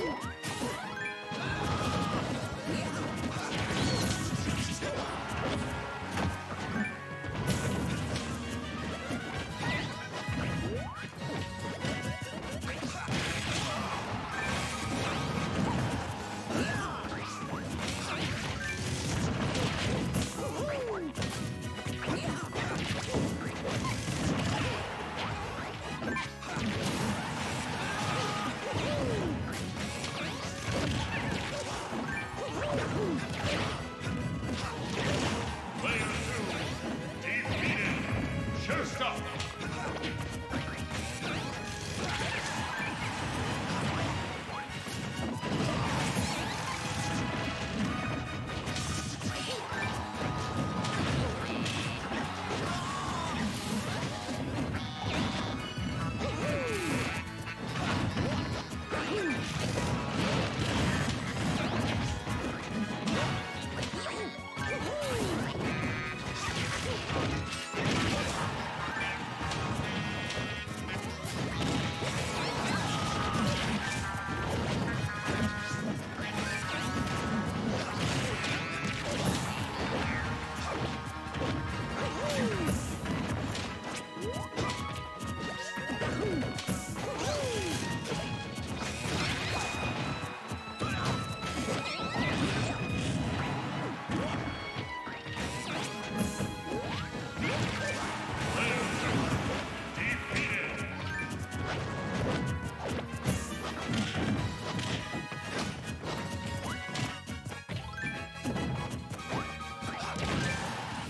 Woo!